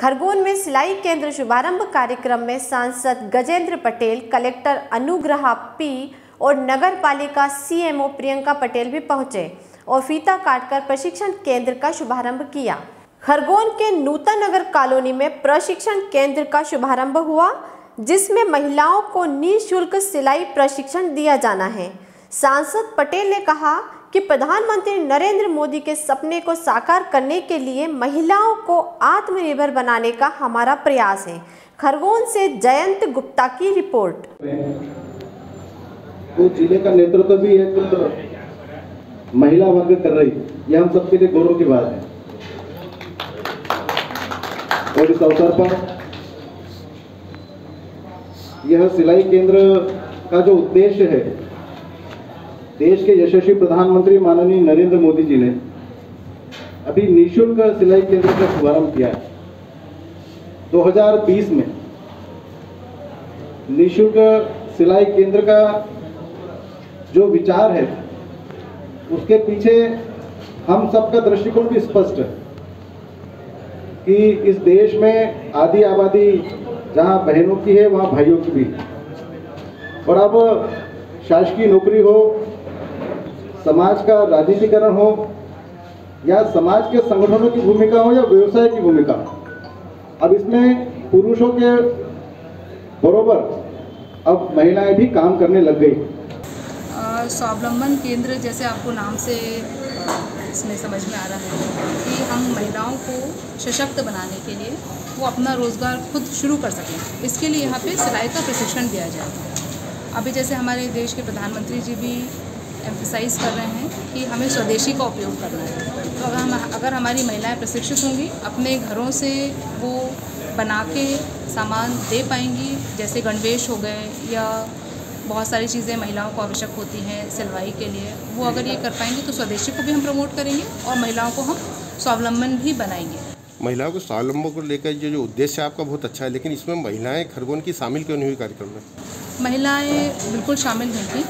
खरगोन में सिलाई केंद्र शुभारंभ कार्यक्रम में सांसद गजेंद्र पटेल, कलेक्टर अनुग्रहा पी और नगर पालिका सीएमओ प्रियंका पटेल भी पहुँचे और फीता काटकर प्रशिक्षण केंद्र का शुभारंभ किया। खरगोन के नूतन नगर कॉलोनी में प्रशिक्षण केंद्र का शुभारंभ हुआ, जिसमें महिलाओं को निःशुल्क सिलाई प्रशिक्षण दिया जाना है। सांसद पटेल ने कहा कि प्रधानमंत्री नरेंद्र मोदी के सपने को साकार करने के लिए महिलाओं को आत्मनिर्भर बनाने का हमारा प्रयास है। खरगोन से जयंत गुप्ता की रिपोर्ट। तो ज़िले का नेतृत्व तो भी एक महिला वर्ग कर रही। है यह हम सबके लिए गौरव की बात है। और इस अवसर पर यह सिलाई केंद्र का जो उद्देश्य है देश के यशस्वी प्रधानमंत्री माननीय नरेंद्र मोदी जी ने अभी निशुल्क सिलाई केंद्र का शुभारंभ किया है। 2020 में निशुल्क सिलाई केंद्र का जो विचार है, उसके पीछे हम सबका दृष्टिकोण भी स्पष्ट है कि इस देश में आधी आबादी जहाँ बहनों की है, वहाँ भाइयों की भी और अब शासकीय नौकरी हो समाज का राजनीतिकरण हो, या समाज के संगठनों की भूमिका हो, या व्यवसाय की भूमिका अब इसमें पुरुषों के बरोबर अब महिलाएँ भी काम करने लग गई। स्वावलंबन केंद्र जैसे आपको नाम से इसमें समझ में आ रहा है कि हम महिलाओं को सशक्त बनाने के लिए वो अपना रोज़गार खुद शुरू कर सकें। इसके लिए यहाँ पे सिलाई का प्रशिक्षण दिया जाएगा अभी जैसे हमारे देश के प्रधानमंत्री जी भी एम्फिसाइज कर रहे हैं कि हमें स्वदेशी का उपयोग करना है। तो अगर हम अगर हमारी महिलाएँ प्रशिक्षित होंगी अपने घरों से वो बना के सामान दे पाएँगी जैसे गणवेश हो गए या बहुत सारी चीज़ें महिलाओं को आवश्यक होती हैं सिलवाई के लिए वो अगर ये कर पाएँगी तो स्वदेशी को भी हम प्रमोट करेंगे और महिलाओं को हम स्वावलंबन भी बनाएँगे। महिलाओं को स्वावलंबन को लेकर जो जो उद्देश्य है आपका बहुत अच्छा है लेकिन इसमें महिलाएँ खरगोन की शामिल क्यों नहीं हुई कार्यक्रम में? महिलाएँ बिल्कुल शामिल होंगी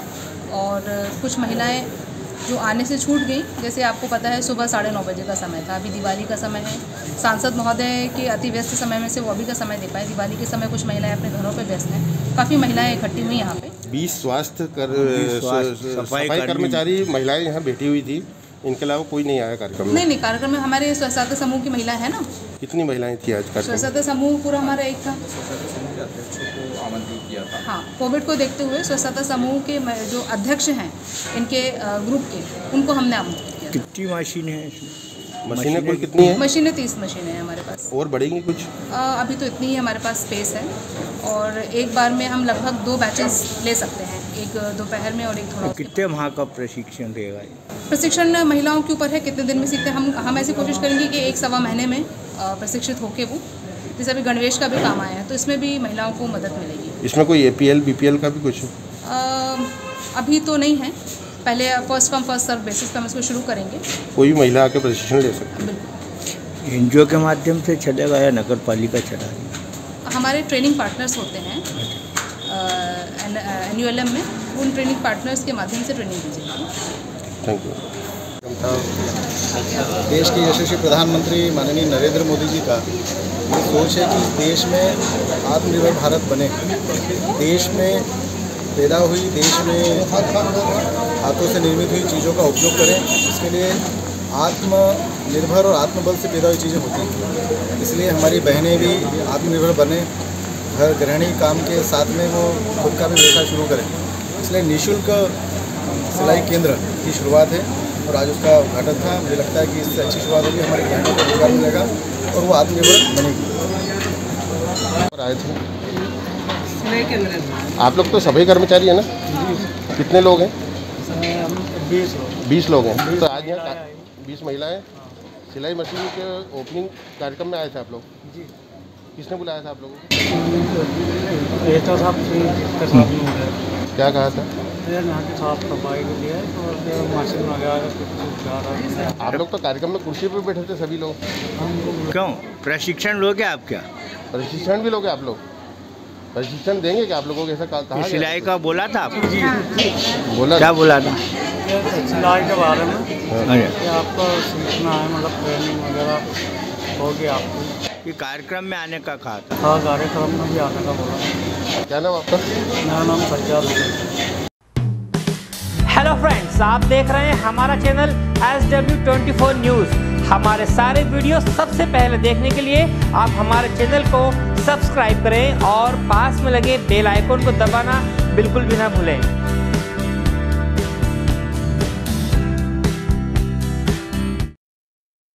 और कुछ महिलाएँ जो आने से छूट गई जैसे आपको पता है सुबह साढ़े नौ बजे का समय था। अभी दिवाली का समय है। सांसद महोदय के अति व्यस्त समय में से वो अभी का समय दे पाए। दिवाली के समय कुछ महिलाएँ अपने घरों पे व्यस्त हैं। काफ़ी महिलाएँ इकट्ठी हुई यहाँ पे। बीस स्वास्थ्य कर सफ़ाई सफ़ाई कर्मचारी महिलाएँ यहाँ बैठी हुई थी। इनके अलावा कोई नहीं आया कार्यक्रम में। नहीं नहीं कार्यक्रम में हमारे स्वच्छता समूह की महिला है ना। कितनी महिलाएँ थी आज कार्यक्रम स्वच्छता समूह पूरा हमारा एक था। हाँ। कोविड को देखते हुए स्वच्छता समूह के जो अध्यक्ष हैं इनके ग्रुप के उनको हमने आमंत्रित किया। कितनी मशीन है मशीनें कुल कितनी है? मशीनें तीस मशीनें हैं हमारे पास। और बढ़ेंगी कुछ? आ, अभी तो इतनी ही हमारे पास स्पेस है और एक बार में हम लगभग दो बैचेस ले सकते हैं। एक दोपहर में और एक थोड़ा कितने माह का प्रशिक्षण देगा प्रशिक्षण महिलाओं के ऊपर है कितने दिन में सीखते हम हम ऐसी कोशिश करेंगे कि एक सवा महीने में प्रशिक्षित होके वो जैसे अभी गणवेश का भी काम आया है तो इसमें भी महिलाओं को मदद मिलेगी। इसमें कोई एपीएल बीपीएल का भी कुछ अभी तो नहीं है। पहले first come first serve basis पे हम इसको शुरू करेंगे। कोई महिला आके प्रशिक्षण ले सकती बिल्कुल। एनजीओ के माध्यम से चलेगा या नगर पालिका चला हमारे ट्रेनिंग पार्टनर्स होते हैं। एन में उन ट्रेनिंग पार्टनर्स के माध्यम से ट्रेनिंग दी जाएगी थैंक यू देश के यशस्वी प्रधानमंत्री माननीय नरेंद्र मोदी जी का ये सोच है कि देश में आत्मनिर्भर भारत बने। देश में पैदा हुई देश में हाथों से निर्मित हुई चीज़ों का उपयोग करें इसके लिए आत्मनिर्भर और आत्मबल से पैदा हुई चीज़ें होती हैं। इसलिए हमारी बहनें भी आत्मनिर्भर बने। घर गृहिणी काम के साथ में वो खुद का भी व्यवसाय शुरू करें। इसलिए निःशुल्क सिलाई केंद्र की शुरुआत है और आज उसका उद्घाटन था। मुझे लगता है कि इससे अच्छी शुरुआत होगी हमारे बहनों को रोज़गार मिलेगा और वो आत्मनिर्भर बनेगी। और आए थे। आप लोग तो सभी कर्मचारी हैं ना? कितने लोग हैं? बीस लोग। हैं। तो आज यहाँ बीस महिलाएँ सिलाई मशीन के ओपनिंग कार्यक्रम में आए थे आप लोग? जी। किसने बुलाया था आप लोगों को? साहब के साथ में क्या कहा था? है। आप लोग तो कार्यक्रम में कुर्सी पर बैठे थे सभी लोग। क्यों? प्रशिक्षण लोगे आप क्या? प्रशिक्षण भी लोगे आप लोग? प्रशिक्षण देंगे क्या आप लोगों को? ऐसा कहा? सिलाई का बोला था आप बोला क्या बोला था? सिलाई के बारे में। कि आपको सीखना है मतलब ट्रेनिंग वगैरह। होगी आपको कि कार्यक्रम में आने का कहा था। हाँ कार्यक्रम में भी आने का बोला। क्या नाम आपका? मेरा नाम सज्जाद हेलो फ्रेंड्स आप देख रहे हैं हमारा channel S W twenty four news हमारे सारे वीडियो सबसे पहले देखने के लिए आप हमारे चैनल को सब्सक्राइब करें और पास में लगे बेल आइकन को दबाना बिल्कुल भी ना भूलें।